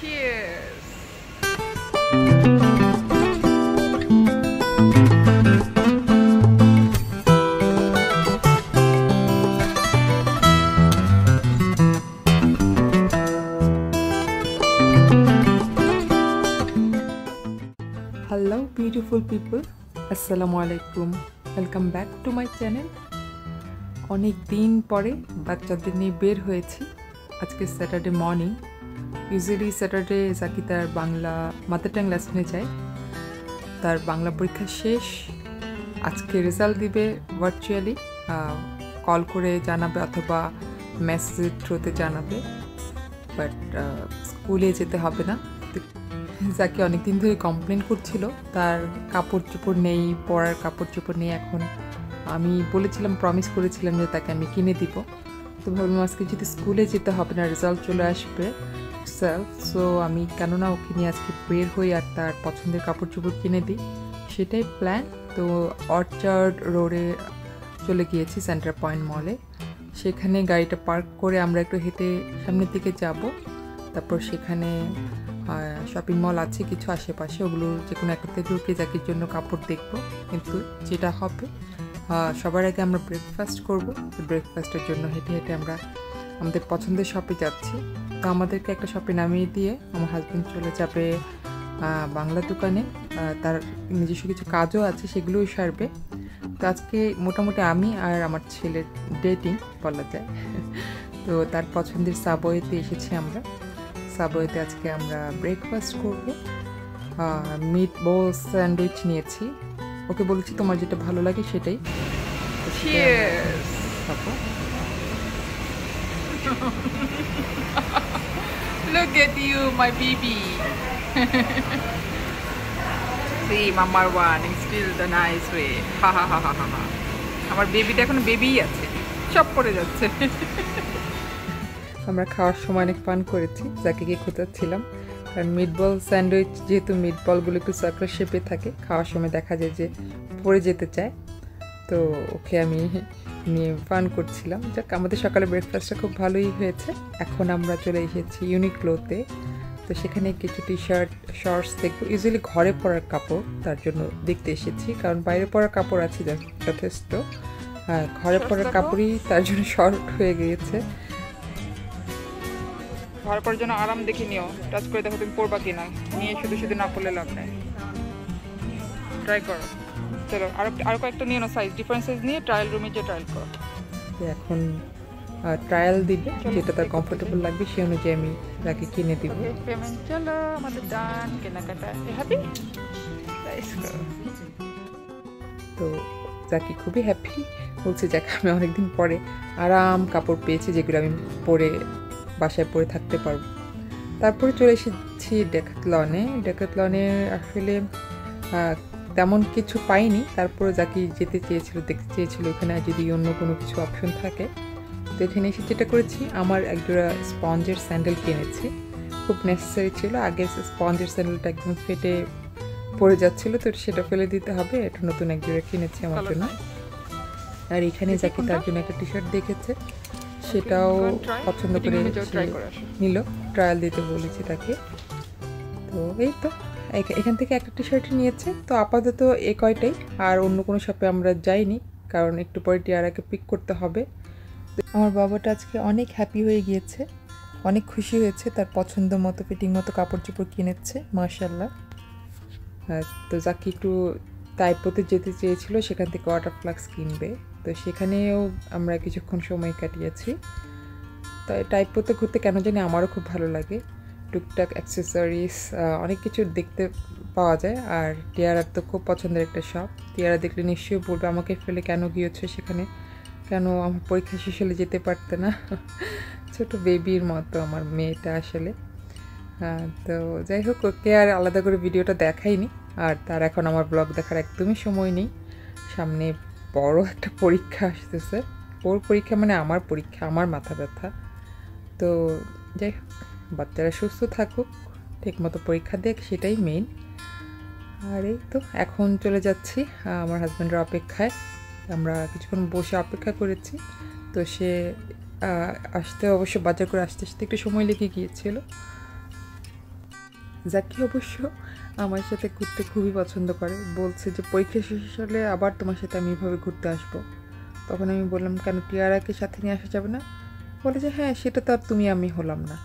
Cheers! Hello beautiful people আসসালামু আলাইকুম welcome back to my channel অনেক দিন পরে বাচ্চাদের নিয়ে বের হয়েছি। আজকে Saturday morning usually Saturday Zaki তার বাংলা মাদার টাং লেসনে যায়। তার বাংলা পরীক্ষা শেষ, আজকে রেজাল্ট দিবে ভার্চুয়ালি কল করে জানাবে অথবা মেসেজের থ্রুতে জানাবে। বাট স্কুলে যেতে হবে না। যাকে অনেকদিন ধরে কমপ্লেন করছিল, তার কাপড় চোপড় নেই, পরার কাপড় চোপড় নেই এখন। আমি বলেছিলাম প্রমিস করেছিলাম যে তাকে আমি কিনে দিব। তো ভাবলাম, আজকে যদি স্কুলে যেতে হবে না রেজাল্ট চলে আসবে। সেলফ সো আমি কেননা ওকে নিয়ে আজকে বের হই আর তার পছন্দের কাপড় চোপড় কিনে দিই, সেটাই প্ল্যান তো অর্চার্ড রোডে চলে গিয়েছি সেন্টার পয়েন্ট মলে সেখানে গাড়িটা পার্ক করে আমরা একটু হেঁটে সামনের দিকে যাব। তারপর সেখানে শপিং মল আছে কিছু আশেপাশে, ওগুলো যে কোনো একটাতে ঢুকে জাকির জন্য কাপড় দেখব। কিন্তু যেটা হবে সবার আগে আমরা ব্রেকফাস্ট করব। ব্রেকফাস্টের জন্য হেঁটে হেঁটে আমরা আমাদের পছন্দের শপে যাচ্ছি। তো আমাদেরকে একটা শপে নামিয়ে দিয়ে আমার হাজব্যান্ড চলে যাবে বাংলা দোকানে। তার নিজস্ব কিছু কাজও আছে সেগুলোই সারবে। তো আজকে মোটামুটি আমি আর আমার ছেলের ডেটিং বলা যায়। তো তার পছন্দের সাবওয়েতে এসেছি আমরা। সাবওয়েতে আজকে আমরা ব্রেকফাস্ট করব। মিট বোল স্যান্ডউইচ নিয়েছি। ওকে বলেছি তোমার যেটা ভালো লাগে সেটাই তো সেটাই আমরা Cheers! খাব Look at you, my baby. See, Mama one is still the nice way. Ha ha ha ha ha. আমার বেবিটা এখন বেবিই আছে সব পড়ে যাচ্ছে আমরা খাওয়ার সময় অনেক পান করেছি যাকে গিয়ে খোঁজাচ্ছিলাম কারণ মিটবল স্যান্ডউইচ যেহেতু মিটবলগুলো একটু সার্কেল শেপে থাকে খাওয়ার সময় দেখা যায় যে পড়ে যেতে চায় তো ওকে আমি নিয়ে ফান করছিলাম। যাক আমাদের সকালে ব্রেকফাস্টটা খুব ভালোই হয়েছে। এখন আমরা চলে এসেছি ইউনিক্লোতে তো সেখানে কিছু টি শার্ট শর্টস দেখব। ইউজুয়ালি ঘরে পরার কাপড় তার জন্য দেখতে এসেছি। কারণ বাইরে পরার কাপড় আছে যথেষ্ট। ঘরে পরার কাপড়ই তার জন্য শর্ট হয়ে গিয়েছে। ঘর পর জন্য আরাম দেখে নিও। টাচ করে দেখো তুমি পড়বা কিনা। নিয়ে শুধু শুধু না পড়লে লাভ নেই। ট্রাই করো। চলো আরও আরও কয়েকটা নিয়ে নাও সাইজ ডিফারেন্ট সাইজ নিয়ে ট্রায়াল রুমে যে ট্রায়াল করো। এখন ট্রায়াল দিবে যেটা তার কমফোর্টেবল লাগবে সেই অনুযায়ী আমি তাকে কিনে দিব। পেমেন্ট চলো আমাদের ডান কেনাকাটা। হ্যাপি তো যাকে খুবই হ্যাপি বলছে যাক আমি অনেকদিন পরে আরাম কাপড় পেয়েছি যেগুলো আমি পরে বাসায় পরে থাকতে পারব। তারপরে চলে এসেছি ডেকাথলনে ডেকাথলনে আসলে আহ, তেমন কিছু পাইনি। তারপরে যাকে যেতে চেয়েছিল দেখতে চেয়েছিল এখানে যদি অন্য কোনো কিছু অপশন থাকে। তো এখানে এসে যেটা করেছি আমার একজোড়া স্পঞ্জের স্যান্ডেল কিনেছি। খুব নেসেসারি ছিল। আগে স্পঞ্জের স্যান্ডেলটা একদম ফেটে পড়ে যাচ্ছিল তো সেটা ফেলে দিতে হবে। এটা নতুন এক জোড়া কিনেছি আমার জন্য। আর এখানে যাকে তার জন্য একটা টি শার্ট দেখেছে সেটাও পছন্দ করে নিল। ট্রায়াল দিতে বলেছি তাকে। তো এই তো। এখান থেকে একটা টি শার্ট নিয়েছে। তো আপাতত এ কয়টাই? আর অন্য কোনো শপে আমরা যাইনি, কারণ একটু পরে টিয়ারাকে পিক করতে হবে। আমার বাবাটা আজকে অনেক হ্যাপি হয়ে গিয়েছে, অনেক খুশি হয়েছে, তার পছন্দ মতো ফিটিং মতো কাপড় চোপড় কিনেছে মার্শাল্লাহ তো যাকে একটু টাইপোতে যেতে চেয়েছিল, সেখান থেকে ওয়াটার ফ্লাক্স কিনবে। তো সেখানেও আমরা কিছুক্ষণ সময় কাটিয়েছি। তো টাইপোতে ঘুরতে কেন জানি আমারও খুব ভালো লাগে। টুকটাক অ্যাক্সেসরিজ অনেক কিছু দেখতে পাওয়া যায়। আর টিয়ারার তো খুব পছন্দের একটা শপ টিয়ারা দেখলে নিশ্চয়ই বলবে, আমাকে ফেলে কেন গিয়েছো সেখানে? কেন আমার পরীক্ষা শেষ হলে যেতে পারতে না? ছোট বেবির মতো আমার মেয়েটা আসলে। তো যাই হোক, ওকে আর আলাদা করে ভিডিওটা দেখাইনি। আর তার এখন আমার ব্লগ দেখার একদমই সময় নেই। সামনে বড় একটা পরীক্ষা আসতেছে। ওর পরীক্ষা মানে আমার পরীক্ষা, আমার মাথা ব্যথা। তো যাই হোক। বাচ্চারা সুস্থ থাকুক, ঠিকমতো পরীক্ষা দেখ সেটাই মেইন আর এই তো, এখন চলে যাচ্ছি আমার হাজব্যান্ডের অপেক্ষায়। আমরা কিছুক্ষণ বসে অপেক্ষা করেছি, তো সে আসতে অবশ্য বাজার করে আসতে আসতে একটু সময় লেগে গিয়েছিল। জাকি অবশ্য আমার সাথে ঘুরতে খুবই পছন্দ করে, বলছে যে পরীক্ষা শেষ হলে আবার তোমার সাথে আমি এভাবে ঘুরতে আসব। তখন আমি বললাম, কেন টিয়ারাকে সাথে নিয়ে আসা যাবে না? বলে যে হ্যাঁ সেটা তো আর তুমি আমি হলাম না।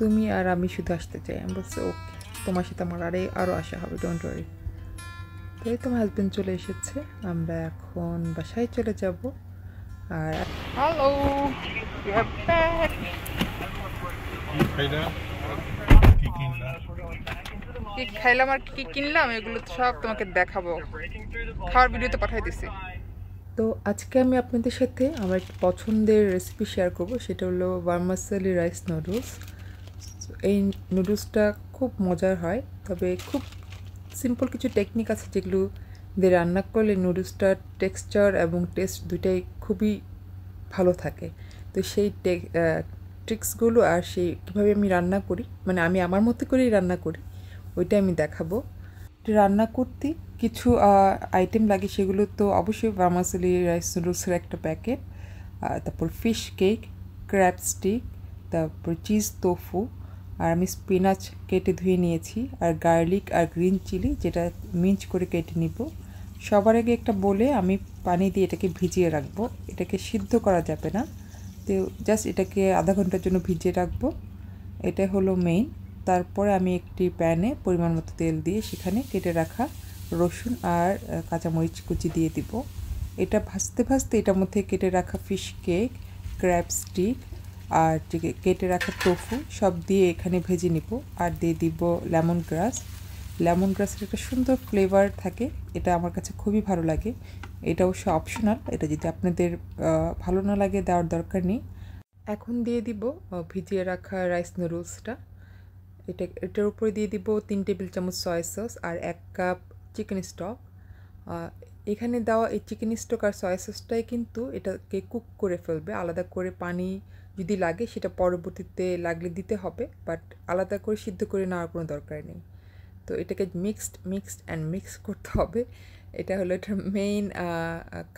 তুমি আর আমি শুধু আসতে চাই। আমি বলছি ওকে তোমার সাথে আমার আরে আরও আসা হবে ডোন্ট ওয়ারি তো এই তোমার হাজব্যান্ড চলে এসেছে। আমরা এখন বাসায় চলে যাব। আর হ্যালো কি কি খাইলাম আর কি কিনলাম এগুলো তো সব তোমাকে দেখাবো। খাওয়ার ভিডিওতে পাঠাই দিছি। তো আজকে আমি আপনাদের সাথে আমার পছন্দের রেসিপি শেয়ার করব। সেটা হলো বার্মাসালি রাইস নুডলস এই নুডলসটা খুব মজার হয়, তবে খুব সিম্পল কিছু টেকনিক আছে যেগুলো দিয়ে রান্না করলে নুডলসটার টেক্সচার এবং টেস্ট দুটাই খুবই ভালো থাকে। তো সেই ট্রিক্সগুলো আর সেই কীভাবে আমি রান্না করি মানে আমি আমার মতো করেই রান্না করি, ওইটা আমি দেখাবো। রান্না করতে কিছু আইটেম লাগে সেগুলো তো অবশ্যই ভার্মাসলি রাইস নুডলসের একটা প্যাকেট তারপর ফিশ কেক ক্র্যাব স্টিক তারপর চিজ তোফু আর আমি স্পিনাচ কেটে ধুয়ে নিয়েছি আর গার্লিক আর গ্রিন চিলি যেটা মিঞ্চ করে কেটে নিব। সবার আগে একটা বলে আমি পানি দিয়ে এটাকে ভিজিয়ে রাখব। এটাকে সিদ্ধ করা যাবে না। তো জাস্ট এটাকে আধা ঘণ্টার জন্য ভিজিয়ে রাখব। এটা হলো মেইন তারপরে আমি একটি প্যানে পরিমাণ মতো তেল দিয়ে সেখানে কেটে রাখা রসুন আর কাঁচামরিচ কুচি দিয়ে দিব। এটা ভাজতে ভাজতে এটার মধ্যে কেটে রাখা ফিশ কেক ক্র্যাব স্টিক আর কেটে রাখা টোফু সব দিয়ে এখানে ভেজে নিব আর দিয়ে দিব লেমন গ্রাস লেমন গ্রাসের একটা সুন্দর ফ্লেভার থাকে, এটা আমার কাছে খুবই ভালো লাগে। এটা অবশ্য অপশনাল এটা যদি আপনাদের ভালো না লাগে দেওয়ার দরকার নেই। এখন দিয়ে দিব ভিজিয়ে রাখা রাইস নুডলসটা এটা, এটার উপরে দিয়ে দিব তিন টেবিল চামচ সয়া সস আর এক কাপ চিকেন স্টক এখানে দেওয়া এই চিকেন স্টক আর সয়া সসটাই কিন্তু এটাকে কুক করে ফেলবে, আলাদা করে পানি যদি লাগে সেটা পরবর্তীতে লাগলে দিতে হবে বাট আলাদা করে সিদ্ধ করে নেওয়ার কোনো দরকার নেই। তো এটাকে মিক্সড মিক্সড অ্যান্ড মিক্স করতে হবে। এটা হলো এটার মেইন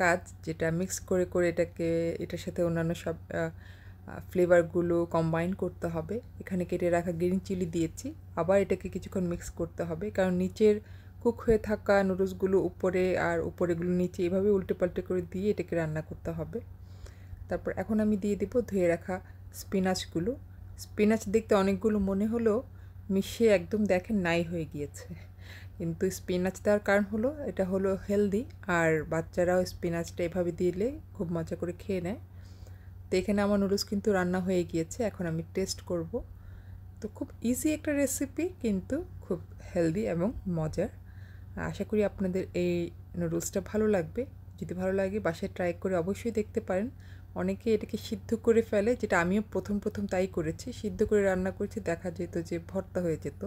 কাজ যেটা মিক্স করে করে এটাকে, এটার সাথে অন্যান্য সব ফ্লেভারগুলো কম্বাইন করতে হবে। এখানে কেটে রাখা গ্রিন চিলি দিয়েছি। আবার এটাকে কিছুক্ষণ মিক্স করতে হবে। কারণ নিচের কুক হয়ে থাকা নুডলসগুলো উপরে আর উপরেগুলো নিচে এভাবে উল্টে পাল্টে করে দিয়ে এটাকে রান্না করতে হবে। তারপর এখন আমি দিয়ে দিব ধুয়ে রাখা স্পিনাচগুলো। স্পিনাচ দেখতে অনেকগুলো মনে হলো মিশিয়ে একদম দেখেন নাই হয়ে গিয়েছে। কিন্তু স্পিনাচ দেওয়ার কারণ হলো, এটা হলো হেলদি আর বাচ্চারাও স্পিনাচটা এভাবে দিলে খুব মজা করে খেয়ে নেয়। তো এখানে আমার নুডলস কিন্তু রান্না হয়ে গিয়েছে, এখন আমি টেস্ট করব। তো খুব ইজি একটা রেসিপি কিন্তু খুব হেলদি এবং মজার। আশা করি আপনাদের এই নুডলসটা ভালো লাগবে। যদি ভালো লাগে, বাসায় ট্রাই করে অবশ্যই দেখতে পারেন। অনেকে এটাকে সিদ্ধ করে ফেলে, যেটা আমিও প্রথম প্রথম তাই করেছি। সিদ্ধ করে রান্না করেছি, দেখা যেত যে ভর্তা হয়ে যেত,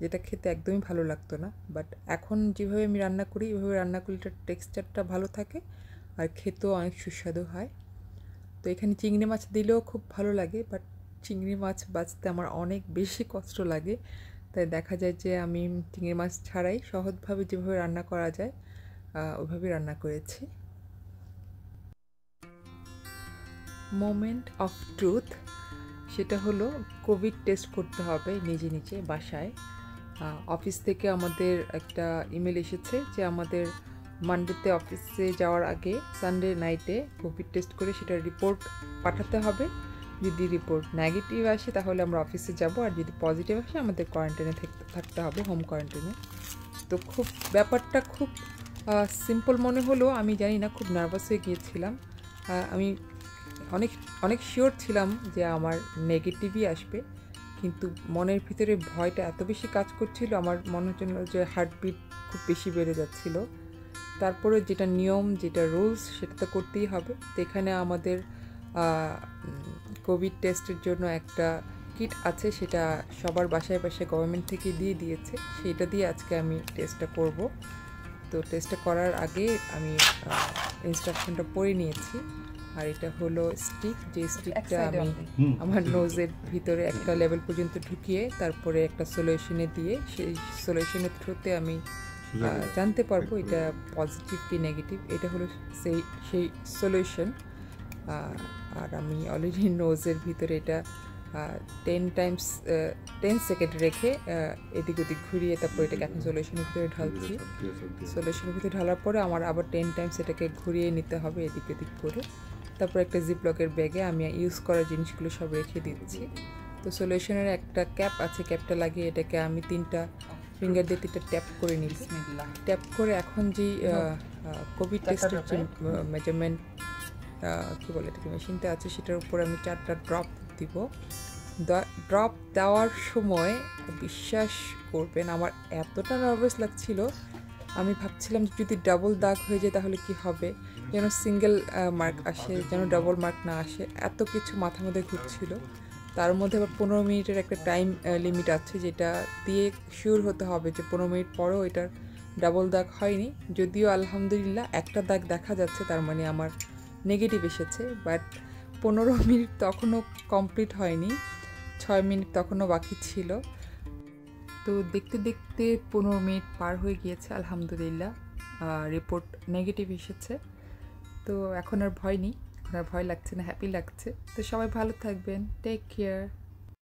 যেটা খেতে একদমই ভালো লাগতো না। বাট এখন যেভাবে আমি রান্না করি, এভাবে রান্না করলে এটার টেক্সচারটা ভালো থাকে আর খেতেও অনেক সুস্বাদু হয়। তো এখানে চিংড়ি মাছ দিলেও খুব ভালো লাগে বাট চিংড়ি মাছ বাঁচতে আমার অনেক বেশি কষ্ট লাগে। তাই দেখা যায় যে আমি চিংড়ি মাছ ছাড়াই সহজভাবে যেভাবে রান্না করা যায় ওইভাবে রান্না করেছি। মোমেন্ট অফ ট্রুথ সেটা হলো কোভিড টেস্ট করতে হবে নিজে নিজে বাসায়। অফিস থেকে আমাদের একটা ইমেল এসেছে যে আমাদের মানডেতে অফিসে যাওয়ার আগে সানডে নাইটে কোভিড টেস্ট করে সেটা রিপোর্ট পাঠাতে হবে। যদি রিপোর্ট নেগেটিভ আসে তাহলে আমরা অফিসে যাব আর যদি পজিটিভ আসে আমাদের কোয়ারেন্টাইনে থাকতে হবে হোম কোয়ারেন্টাইনে তো খুব, ব্যাপারটা খুব সিম্পল মনে হলো আমি জানি না, খুব নার্ভাস হয়ে গিয়েছিলাম। আমি অনেক অনেক শিওর ছিলাম যে আমার নেগেটিভই আসবে, কিন্তু মনের ভিতরে ভয়টা এত বেশি কাজ করছিল, আমার মনে হচ্ছিল যে হার্টবিট খুব বেশি বেড়ে যাচ্ছিল। তারপরে যেটা নিয়ম, যেটা রুলস সেটা তো করতেই হবে। তো এখানে আমাদের কোভিড টেস্টের জন্য একটা কিট আছে, সেটা সবার বাসায় বাসায় গভর্নমেন্ট থেকে দিয়ে দিয়েছে। সেটা দিয়ে আজকে আমি টেস্টটা করব। তো টেস্টটা করার আগে আমি ইনস্ট্রাকশনটা পড়ে নিয়েছি। আর এটা হলো স্টিক যে স্টিকটা আমি আমার নোজের ভিতরে একটা লেভেল পর্যন্ত ঢুকিয়ে তারপরে একটা সলিউশনে দিয়ে সেই সলিউশনের থ্রুতে আমি জানতে পারব এটা পজিটিভ কি নেগেটিভ এটা হলো সেই সেই সলিউশন আর আমি অলরেডি নোজের ভিতরে এটা টেন টাইমস টেন সেকেন্ড রেখে এদিক ওদিক ঘুরিয়ে তারপর এটাকে এখন সলিউশনের ভিতরে ঢালছি। সলিউশনের ভিতরে ঢালার পরে আমার আবার টেন টাইমস এটাকে ঘুরিয়ে নিতে হবে এদিক ওদিক করে। তারপর একটা জিপলকের ব্যাগে আমি ইউজ করার জিনিসগুলো সব রেখে দিচ্ছি তো সলিউশনের একটা ক্যাপ আছে ক্যাপটা লাগিয়ে এটাকে আমি তিনটা ফিঙ্গার দিয়ে তিনটা ট্যাপ করে বিসমিল্লাহ। ট্যাপ করে এখন যে কোভিড টেস্টের যে মেজারমেন্ট কী বলে এটাকে মেশিনটা আছে সেটার উপর আমি চারটা ড্রপ দিব। ড্রপ দেওয়ার সময় বিশ্বাস করবেন আমার এতটা নার্ভাস লাগছিল আমি ভাবছিলাম যদি ডাবল দাগ হয়ে যায় তাহলে কি হবে? যেন সিঙ্গেল মার্ক আসে, যেন ডাবল মার্ক না আসে, এত কিছু মাথার মধ্যে ঘুরছিল। তার মধ্যে আবার পনেরো মিনিটের একটা টাইম লিমিট আছে যেটা দিয়ে শিওর হতে হবে যে পনেরো মিনিট পরেও এটার ডাবল দাগ হয়নি। যদিও আলহামদুলিল্লাহ একটা দাগ দেখা যাচ্ছে, তার মানে আমার নেগেটিভ এসেছে বাট পনেরো মিনিট তখনও কমপ্লিট হয়নি, ছয় মিনিট তখনও বাকি ছিল। তো দেখতে দেখতে পনেরো মিনিট পার হয়ে গিয়েছে, আলহামদুলিল্লাহ। রিপোর্ট নেগেটিভ এসেছে। তো এখন আর ভয় নেই, এখন আর ভয় লাগছে না হ্যাপি লাগছে। তো সবাই ভালো থাকবেন। Take care